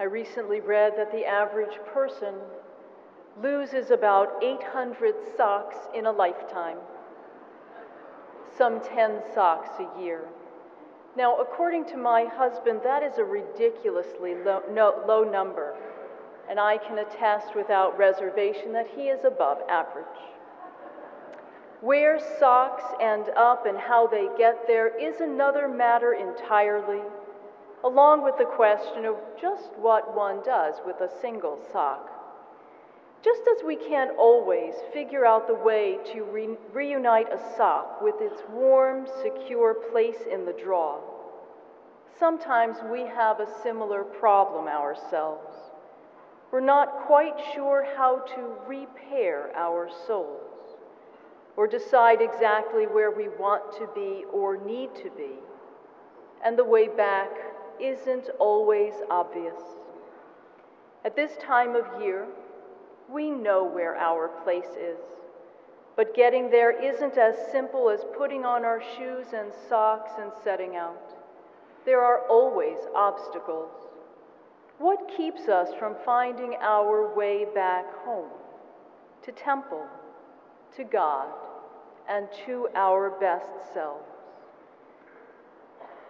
I recently read that the average person loses about 800 socks in a lifetime, some 10 socks a year. Now, according to my husband, that is a ridiculously low, no, low number, and I can attest without reservation that he is above average. Where socks end up and how they get there is another matter entirely along with the question of just what one does with a single sock. Just as we can't always figure out the way to re- reunite a sock with its warm, secure place in the drawer, sometimes we have a similar problem ourselves. We're not quite sure how to repair our souls or decide exactly where we want to be or need to be, and the way back isn't always obvious. At this time of year, we know where our place is, but getting there isn't as simple as putting on our shoes and socks and setting out. There are always obstacles. What keeps us from finding our way back home, to temple, to God, and to our best selves?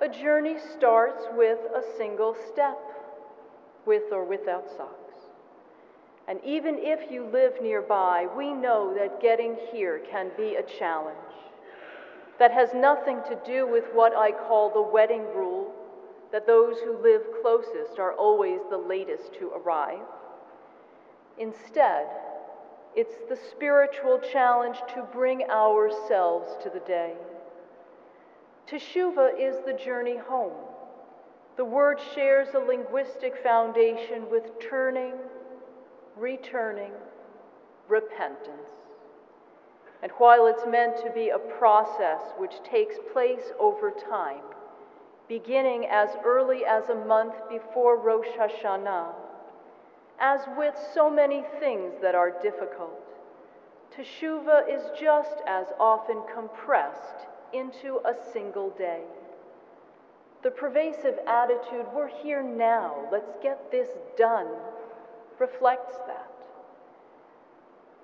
A journey starts with a single step, with or without socks. And even if you live nearby, we know that getting here can be a challenge. That has nothing to do with what I call the wedding rule that those who live closest are always the latest to arrive. Instead, it's the spiritual challenge to bring ourselves to the day. Teshuvah is the journey home. The word shares a linguistic foundation with turning, returning, repentance. And while it's meant to be a process which takes place over time, beginning as early as a month before Rosh Hashanah, as with so many things that are difficult, Teshuvah is just as often compressed into a single day. The pervasive attitude, we're here now, let's get this done, reflects that.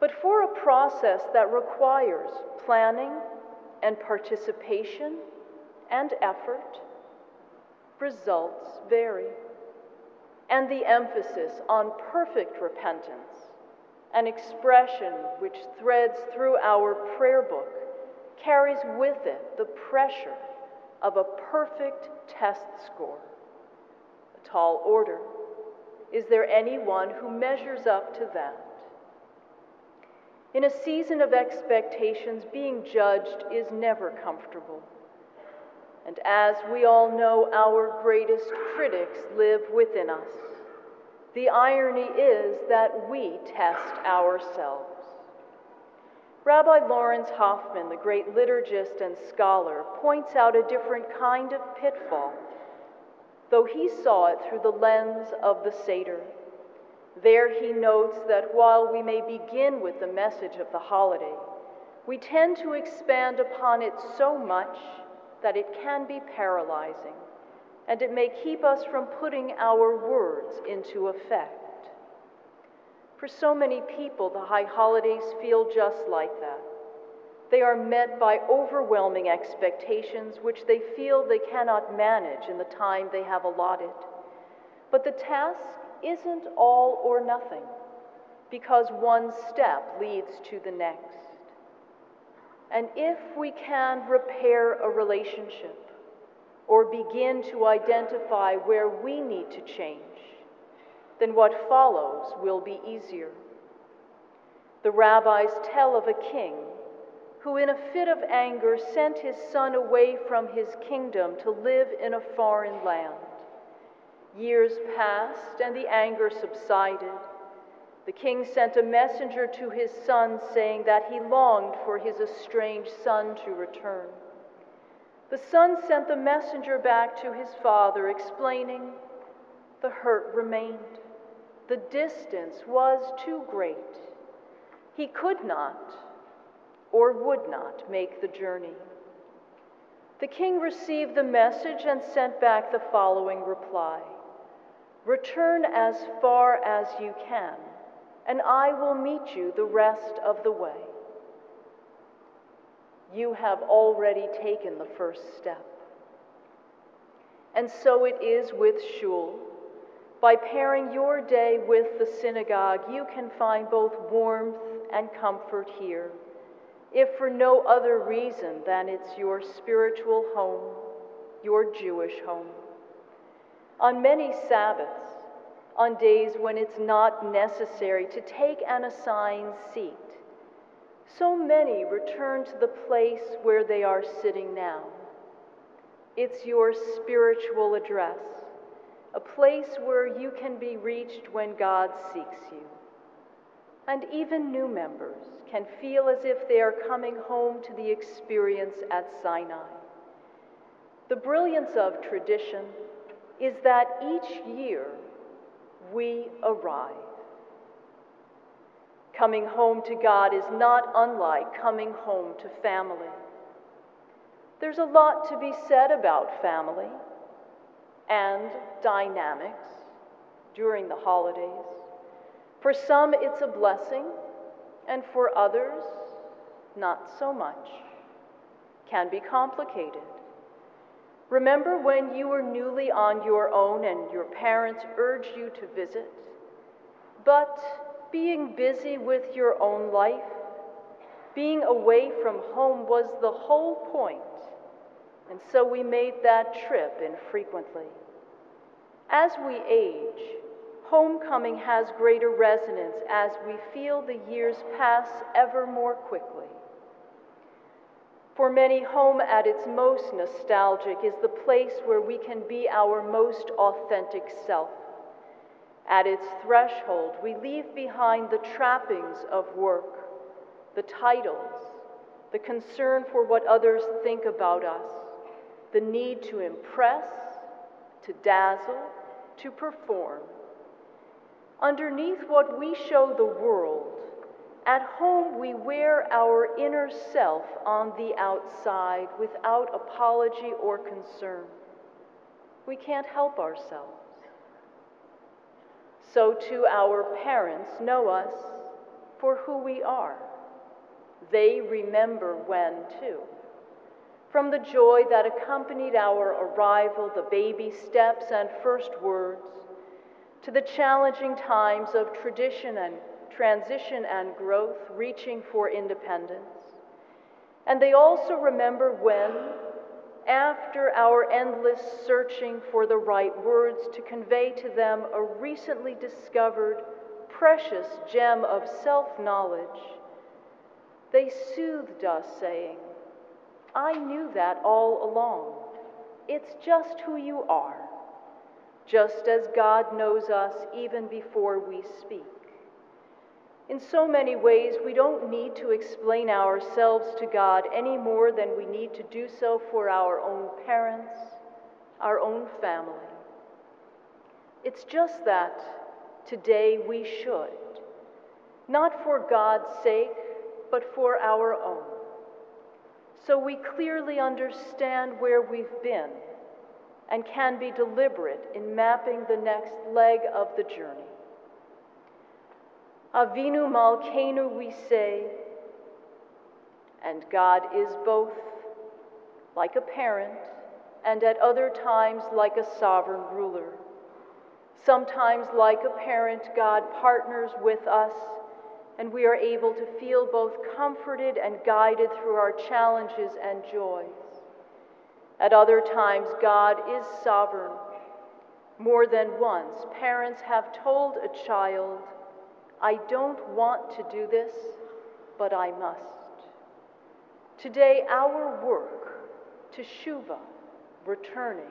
But for a process that requires planning and participation and effort, results vary. And the emphasis on perfect repentance, an expression which threads through our prayer book carries with it the pressure of a perfect test score. A tall order. Is there anyone who measures up to that? In a season of expectations, being judged is never comfortable. And as we all know, our greatest critics live within us. The irony is that we test ourselves. Rabbi Lawrence Hoffman, the great liturgist and scholar, points out a different kind of pitfall, though he saw it through the lens of the Seder. There he notes that while we may begin with the message of the holiday, we tend to expand upon it so much that it can be paralyzing, and it may keep us from putting our words into effect. For so many people, the high holidays feel just like that. They are met by overwhelming expectations which they feel they cannot manage in the time they have allotted. But the task isn't all or nothing, because one step leads to the next. And if we can repair a relationship or begin to identify where we need to change, then what follows will be easier. The rabbis tell of a king who, in a fit of anger, sent his son away from his kingdom to live in a foreign land. Years passed, and the anger subsided. The king sent a messenger to his son, saying that he longed for his estranged son to return. The son sent the messenger back to his father, explaining the hurt remained. The distance was too great. He could not or would not make the journey. The king received the message and sent back the following reply Return as far as you can, and I will meet you the rest of the way. You have already taken the first step. And so it is with Shul. By pairing your day with the synagogue, you can find both warmth and comfort here, if for no other reason than it's your spiritual home, your Jewish home. On many Sabbaths, on days when it's not necessary to take an assigned seat, so many return to the place where they are sitting now. It's your spiritual address, a place where you can be reached when God seeks you. And even new members can feel as if they are coming home to the experience at Sinai. The brilliance of tradition is that each year we arrive. Coming home to God is not unlike coming home to family. There's a lot to be said about family and dynamics during the holidays. For some, it's a blessing, and for others, not so much. Can be complicated. Remember when you were newly on your own and your parents urged you to visit? But being busy with your own life, being away from home was the whole point, and so we made that trip infrequently. As we age, homecoming has greater resonance as we feel the years pass ever more quickly. For many, home at its most nostalgic is the place where we can be our most authentic self. At its threshold, we leave behind the trappings of work, the titles, the concern for what others think about us, the need to impress, to dazzle, to perform. Underneath what we show the world, at home, we wear our inner self on the outside without apology or concern. We can't help ourselves. So, too, our parents know us for who we are. They remember when, too. From the joy that accompanied our arrival, the baby steps and first words, to the challenging times of tradition and transition and growth, reaching for independence. And they also remember when, after our endless searching for the right words to convey to them a recently discovered precious gem of self knowledge, they soothed us, saying, I knew that all along. It's just who you are, just as God knows us even before we speak. In so many ways, we don't need to explain ourselves to God any more than we need to do so for our own parents, our own family. It's just that today we should, not for God's sake, but for our own. So we clearly understand where we've been and can be deliberate in mapping the next leg of the journey. Avinu Malkeinu, we say, and God is both like a parent and at other times like a sovereign ruler. Sometimes, like a parent, God partners with us, and we are able to feel both comforted and guided through our challenges and joys. At other times, God is sovereign. More than once, parents have told a child, I don't want to do this, but I must. Today, our work, teshuva, returning,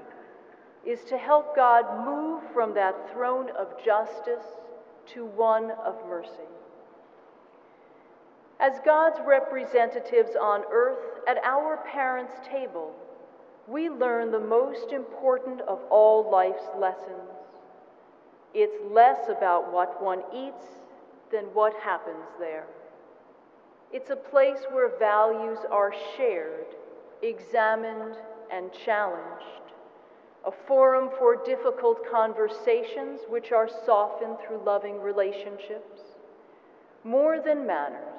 is to help God move from that throne of justice to one of mercy. As God's representatives on earth at our parents' table, we learn the most important of all life's lessons. It's less about what one eats than what happens there. It's a place where values are shared, examined, and challenged, a forum for difficult conversations which are softened through loving relationships. More than manners,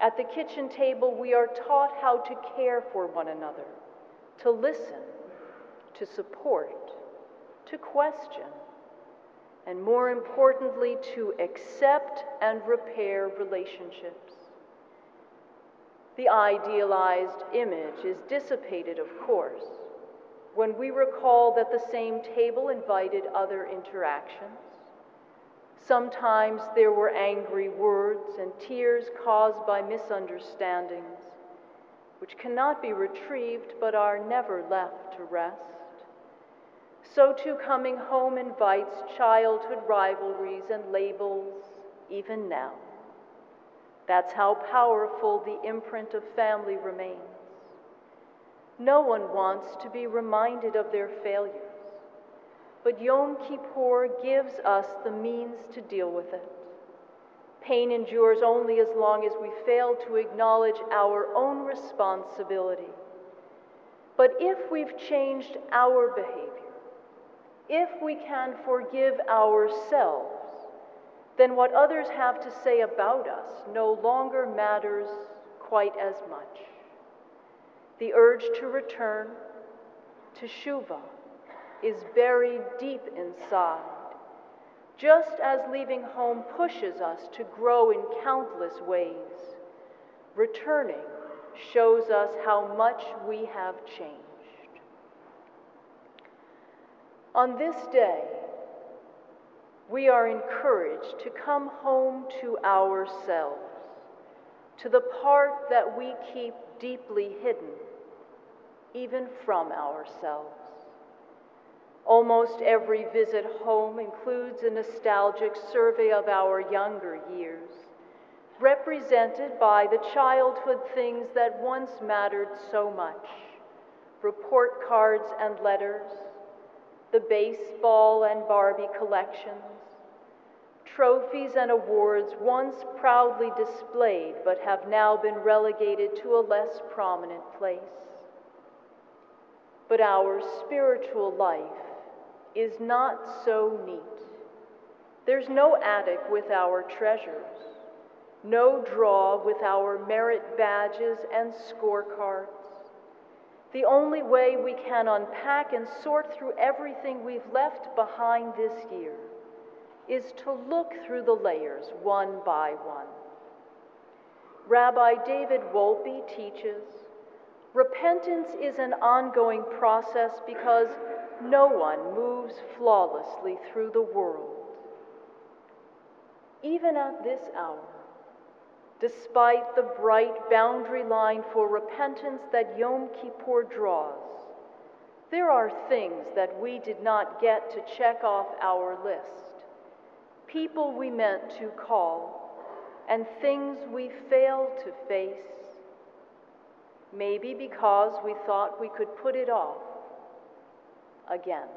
at the kitchen table we are taught how to care for one another, to listen, to support, to question, and more importantly, to accept and repair relationships. The idealized image is dissipated, of course, when we recall that the same table invited other interactions. Sometimes there were angry words and tears caused by misunderstandings, which cannot be retrieved but are never left to rest. So too, coming home invites childhood rivalries and labels, even now. That's how powerful the imprint of family remains. No one wants to be reminded of their failures, but Yom Kippur gives us the means to deal with it. Pain endures only as long as we fail to acknowledge our own responsibility. But if we've changed our behavior, if we can forgive ourselves, then what others have to say about us no longer matters quite as much. The urge to return, teshuva, is buried deep inside, just as leaving home pushes us to grow in countless ways. Returning shows us how much we have changed. On this day, we are encouraged to come home to ourselves, to the part that we keep deeply hidden, even from ourselves. Almost every visit home includes a nostalgic survey of our younger years, represented by the childhood things that once mattered so much report cards and letters the baseball and Barbie collections, trophies and awards once proudly displayed but have now been relegated to a less prominent place. But our spiritual life is not so neat. There's no attic with our treasures, no drawer with our merit badges and scorecards the only way we can unpack and sort through everything we've left behind this year is to look through the layers one by one. Rabbi David Wolpe teaches repentance is an ongoing process because no one moves flawlessly through the world. Even at this hour, despite the bright boundary line for repentance that Yom Kippur draws. There are things that we did not get to check off our list, people we meant to call, and things we failed to face, maybe because we thought we could put it off again.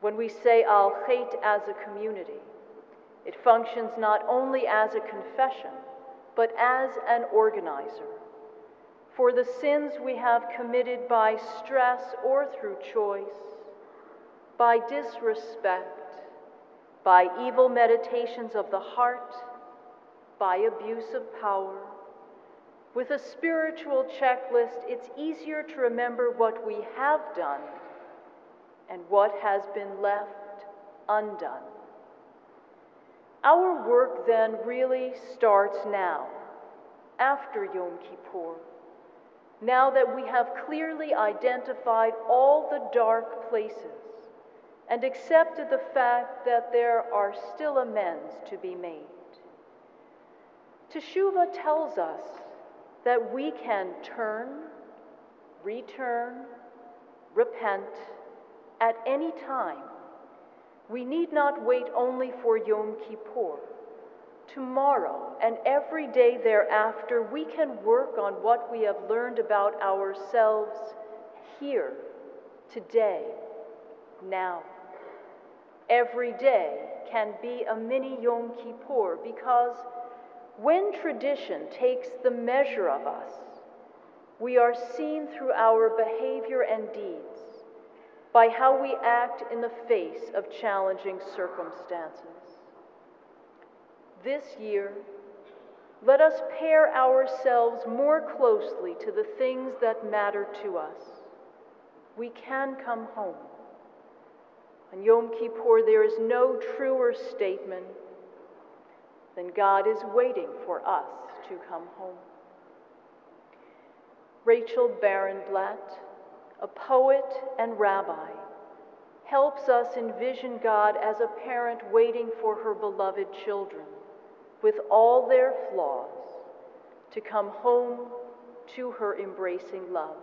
When we say Al Chait as a community, it functions not only as a confession, but as an organizer. For the sins we have committed by stress or through choice, by disrespect, by evil meditations of the heart, by abuse of power. With a spiritual checklist, it's easier to remember what we have done and what has been left undone. Our work then really starts now, after Yom Kippur. Now that we have clearly identified all the dark places and accepted the fact that there are still amends to be made. Teshuvah tells us that we can turn, return, repent at any time we need not wait only for Yom Kippur. Tomorrow and every day thereafter, we can work on what we have learned about ourselves here, today, now. Every day can be a mini Yom Kippur because when tradition takes the measure of us, we are seen through our behavior and deeds by how we act in the face of challenging circumstances. This year, let us pair ourselves more closely to the things that matter to us. We can come home. On Yom Kippur, there is no truer statement than God is waiting for us to come home. Rachel Barenblatt, a poet and rabbi, helps us envision God as a parent waiting for her beloved children with all their flaws to come home to her embracing love.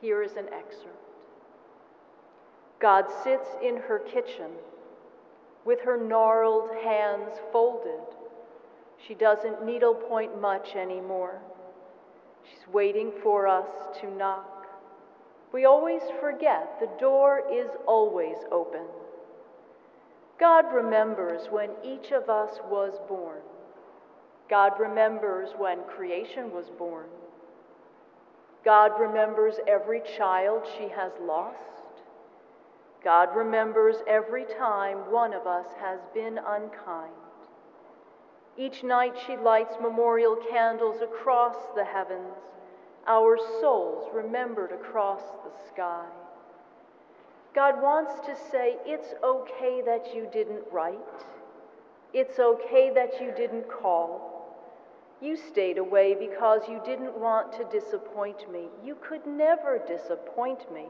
Here is an excerpt. God sits in her kitchen with her gnarled hands folded. She doesn't needlepoint much anymore. She's waiting for us to knock. We always forget the door is always open. God remembers when each of us was born. God remembers when creation was born. God remembers every child she has lost. God remembers every time one of us has been unkind. Each night she lights memorial candles across the heavens, our souls remembered across the sky. God wants to say, it's okay that you didn't write. It's okay that you didn't call. You stayed away because you didn't want to disappoint me. You could never disappoint me.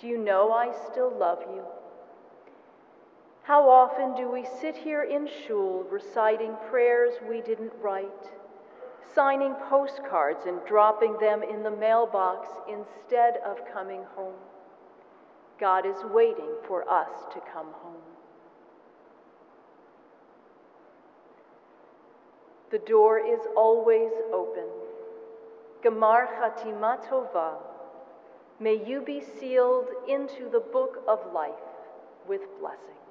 Do you know I still love you? How often do we sit here in shul reciting prayers we didn't write, signing postcards and dropping them in the mailbox instead of coming home? God is waiting for us to come home. The door is always open. Gemar Chatima. May you be sealed into the book of life with blessing.